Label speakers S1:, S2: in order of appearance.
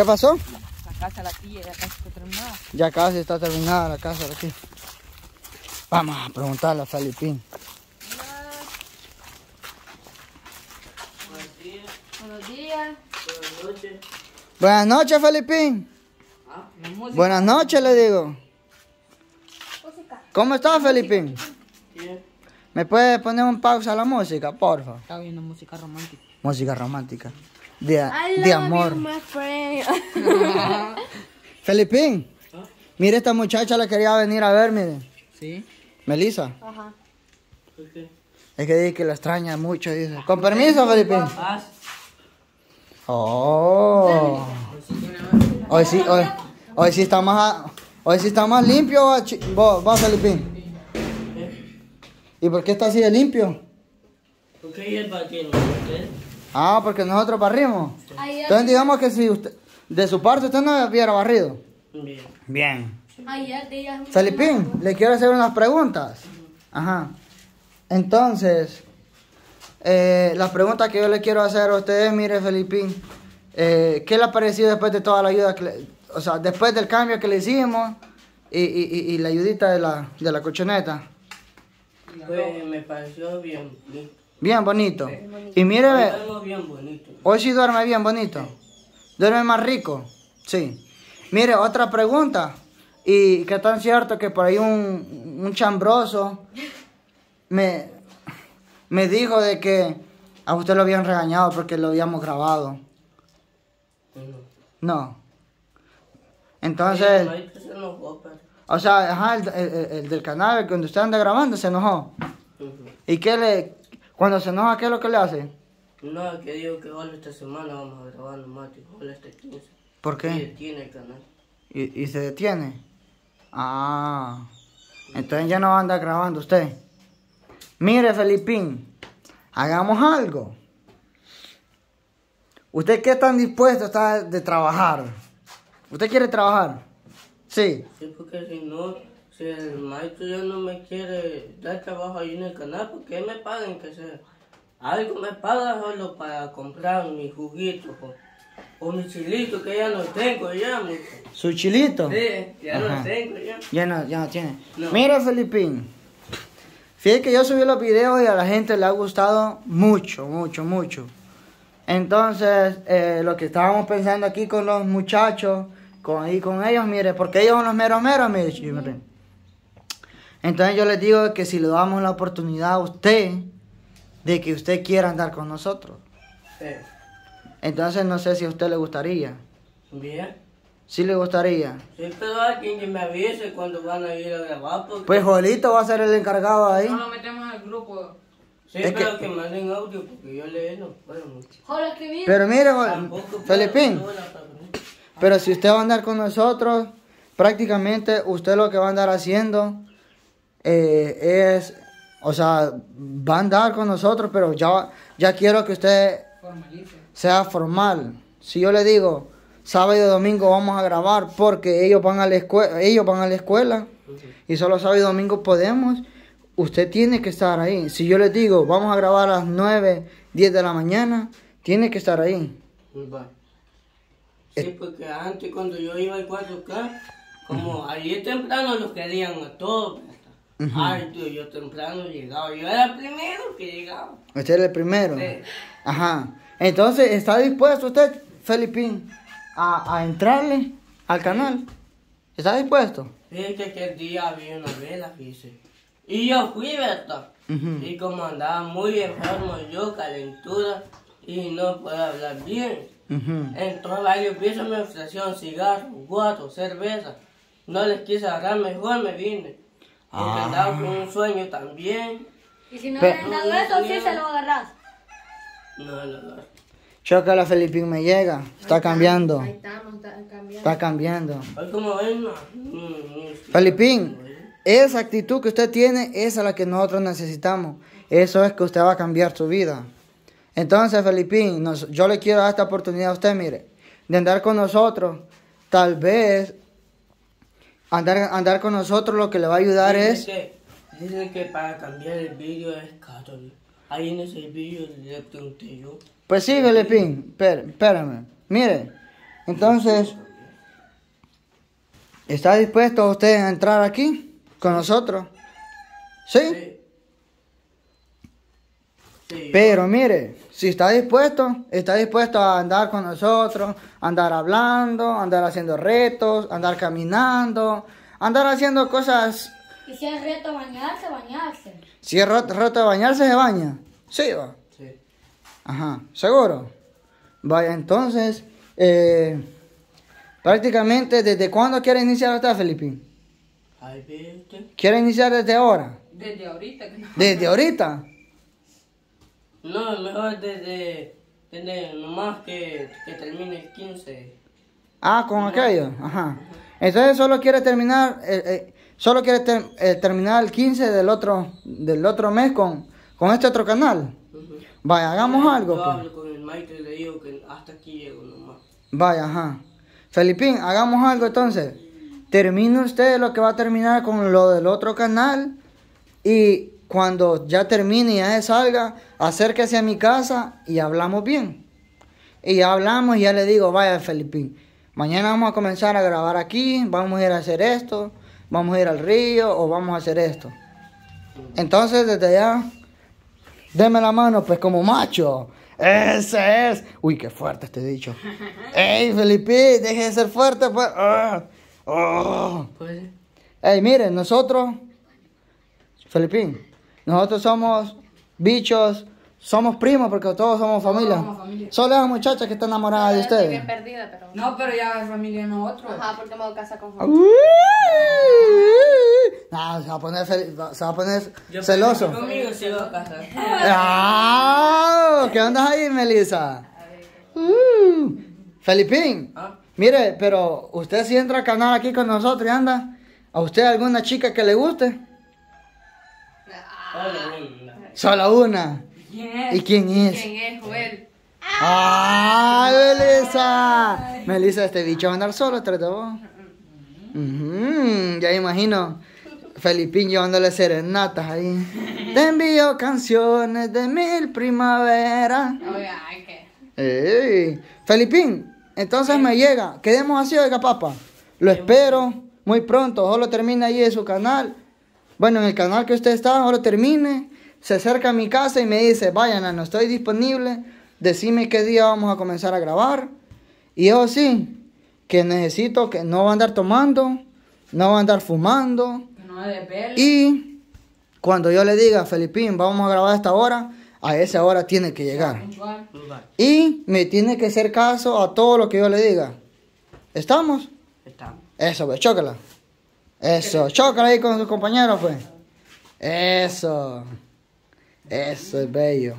S1: ¿Qué pasó?
S2: La casa la tía ya casi está terminada.
S1: Ya casi está terminada la casa de aquí. Vamos a preguntarle a Felipín.
S3: Buenos días.
S1: Buenas noches, Felipín.
S2: La música.
S1: Buenas noches, le digo. ¿Cómo estás, Felipín? ¿Me puede poner un pausa a la música, porfa?
S2: Está viendo música romántica.
S1: Música romántica. De,
S3: I
S1: de
S3: love
S1: amor.
S3: you, my friend.
S1: Felipín, mire esta muchacha la quería venir a ver, mire.
S2: Sí.
S1: Melissa.
S3: Ajá.
S1: Es que dice que la extraña mucho, dice. Con permiso, Felipín. Oh. Hoy sí, hoy, hoy sí está más, a- hoy sí está más limpio, va, vos, Felipín. ¿Y por qué está así de limpio?
S4: ¿Por qué hierba tiene usted?
S1: Ah, porque nosotros barrimos. Entonces digamos que si usted, de su parte usted no hubiera barrido.
S4: Bien.
S1: Bien. Felipín, le quiero hacer unas preguntas. Ajá. Entonces, eh, las preguntas que yo le quiero hacer a ustedes, mire, Felipín, eh, ¿qué le ha parecido después de toda la ayuda que le- o sea, después del cambio que le hicimos y, y- y- y la ayudita de la, de la colchoneta?
S4: Pues me pareció bien.
S1: Bien bonito. Y mire,
S4: Algo bien bonito.
S1: hoy sí duerme bien bonito. Duerme más rico. Sí. Mire, otra pregunta. ¿Y qué tan cierto que por ahí un, un chambroso me, me dijo de que a usted lo habían regañado porque lo habíamos grabado? No. Entonces, o sea, ajá, el, el- el del canal donde usted anda grabando se enojó. ¿Y qué le, cuando se enoja, qué es lo que le hace?
S4: No, que digo que hoy esta semana vamos a grabar nomás, hoy este 15.
S1: ¿Por
S4: Y
S1: qué?
S4: tiene el canal.
S1: Y, y se detiene. Ah, entonces ya no va a andar grabando usted. Mire, Felipín, hagamos algo. ¿Usted qué tan dispuesto está de trabajar? ¿Usted quiere trabajar? Sí.
S4: Sí, porque si no, si el maestro ya no me quiere dar trabajo ahí en el canal, ¿por qué me pagan que sea? Algo me paga solo para comprar mi juguito o, o mi chilito que ya no tengo ya, mucho.
S1: ¿Su chilito?
S4: Sí, ya
S1: Ajá.
S4: no tengo ya.
S1: Ya no, ya no tiene.
S4: No.
S1: Mire, Felipín. Fíjate que yo subí los videos y a la gente le ha gustado mucho, mucho, mucho. Entonces, eh, lo que estábamos pensando aquí con los muchachos, con, y con ellos, mire, porque ellos son los meros meros, mire, mire. Entonces yo les digo que si le damos la oportunidad a usted de que usted quiera andar con nosotros.
S4: Sí.
S1: Entonces no sé si a usted le gustaría.
S4: Bien.
S1: Sí le gustaría.
S4: Sí, pero alguien que me avise cuando van a ir a grabar, porque...
S1: Pues Jolito va a ser el encargado ahí.
S2: No lo metemos al grupo.
S4: sí,
S1: es
S4: pero
S1: que-
S4: que... manden audio, porque yo leer no puedo mucho.
S3: Joder, escribir.
S1: Pero mire, Felipín. Pero si usted va a andar con nosotros, prácticamente usted lo que va a andar haciendo eh, es, o sea, va a andar con nosotros, pero ya, ya quiero que usted
S2: Formalice.
S1: sea formal. Si yo le digo, sábado y domingo vamos a grabar porque ellos van a la escuela, ellos van a la escuela y solo sábado y domingo podemos, usted tiene que estar ahí. Si yo le digo, vamos a grabar a las 9, 10 de la mañana, tiene que estar ahí.
S4: Sí, porque antes cuando yo iba al 4K, como ayer temprano lo querían a todos. Ay, tío, yo temprano llegaba. Yo era el primero que llegaba.
S1: Usted es el primero.
S4: Sí.
S1: Ajá. Entonces, ¿está dispuesto usted, Felipín, a, a entrarle al canal? ¿Está dispuesto?
S4: Fíjate que el día había una vela, fíjese. Y yo fui, ¿verdad? Y como andaba muy enfermo yo, calentura, y no puedo hablar bien.
S1: Ujú.
S4: Entonces varios pisos me ofrecieron cigarros, guatos, cerveza. No les quise agarrar, mejor me vine. Porque
S1: Ah.
S4: con un sueño también.
S3: Y si no
S1: Pe-
S3: le han dado eso, sí se lo agarras.
S4: No, no, no.
S1: Choca la Felipín me llega. Está cambiando.
S3: Ahí estamos, está cambiando.
S1: Está cambiando.
S4: Hoy como ven, no.
S1: Felipín, esa actitud que usted tiene, esa es la que nosotros necesitamos. Eso es que usted va a cambiar su vida. Entonces, Felipín, nos- yo le quiero dar esta oportunidad a usted, mire, de andar con nosotros. Tal vez andar, andar con nosotros lo que le va a ayudar
S4: Dicen
S1: es...
S4: que, dicen que para cambiar el vídeo es caro. Ahí en ese vídeo le pregunté yo.
S1: Pues sí, Felipín, espé- espérame. Mire, Entonces, ¿está dispuesto usted a entrar aquí con nosotros? ¿Sí?
S4: Sí. Sí.
S1: Pero mire, si está dispuesto, está dispuesto a andar con nosotros, andar hablando, andar haciendo retos, andar caminando, andar haciendo cosas.
S3: Y si es reto bañarse, bañarse.
S1: Si es de bañarse, se baña. Sí, va.
S4: Sí.
S1: Ajá, seguro. Vaya, entonces, eh, prácticamente, ¿desde cuándo quiere iniciar usted, Felipe? ¿Quiere iniciar desde ahora?
S2: Desde ahorita.
S1: ¿Desde ahorita?
S4: No, mejor desde, desde nomás que, que termine el 15.
S1: Ah, con aquello. Ajá. Entonces solo quiere terminar, eh, eh, solo quiere ter- eh, terminar el 15 del otro, del otro mes con, con este otro canal.
S4: Ujú.
S1: Vaya, hagamos algo.
S4: Yo
S1: pues.
S4: hablo con el maestro y le digo que hasta aquí llego nomás.
S1: Vaya, ajá. Felipín, hagamos algo entonces. Termine usted lo que va a terminar con lo del otro canal y cuando ya termine y ya se salga, acérquese a mi casa y hablamos bien. Y ya hablamos y ya le digo, vaya Felipín, mañana vamos a comenzar a grabar aquí, vamos a ir a hacer esto, vamos a ir al río o vamos a hacer esto. Entonces desde allá, deme la mano pues como macho. Ese es. Uy, qué fuerte este dicho. Ey, Felipe, deje de ser fuerte pues. Oh. Ey, miren, nosotros, Felipín, nosotros somos bichos, somos primos porque todos somos familia.
S2: somos familia.
S1: Solo esa muchacha que está enamorada de
S3: Estoy
S1: ustedes.
S3: bien perdida, pero...
S2: No, pero ya es familia de nosotros.
S3: Ajá, porque me voy a casar con Juan.
S1: Uy. No, se va a poner, fel- se va a poner
S4: yo
S1: celoso.
S4: Conmigo se a casar.
S1: Ah, ¿Qué andas ahí, Melissa? Uh, Felipín,
S4: ¿Ah?
S1: mire, pero usted si entra al canal aquí con nosotros y anda, ¿a usted alguna chica que le guste? Solo una. ¿Y quién es?
S3: ¿Quién es Joel?
S1: ¡Ay, Melissa! Melissa, este bicho va a andar solo tras de vos. Ujú, ya imagino. Felipín llevándole serenatas ahí. Te envío canciones de mil primaveras.
S3: Oiga, ay, ¿qué?
S1: Ey, Felipín, entonces me llega. Quedemos así, oiga, papá. Lo espero muy pronto. Solo termine ahí en su canal. Bueno, en el canal que usted está, solo termine. Se acerca a mi casa y me dice, vayan, no estoy disponible. Decime qué día vamos a comenzar a grabar. Y yo sí, que necesito que no va a andar tomando, no va a andar fumando.
S2: No.
S1: Y cuando yo le diga, Felipín, vamos a grabar a esta hora, a esa hora tiene que llegar. Y me tiene que hacer caso a todo lo que yo le diga. ¿Estamos?
S4: estamos.
S1: Eso, pues, chócala. Eso, chócala ahí con su compañero, pues. Eso. Eso es bello.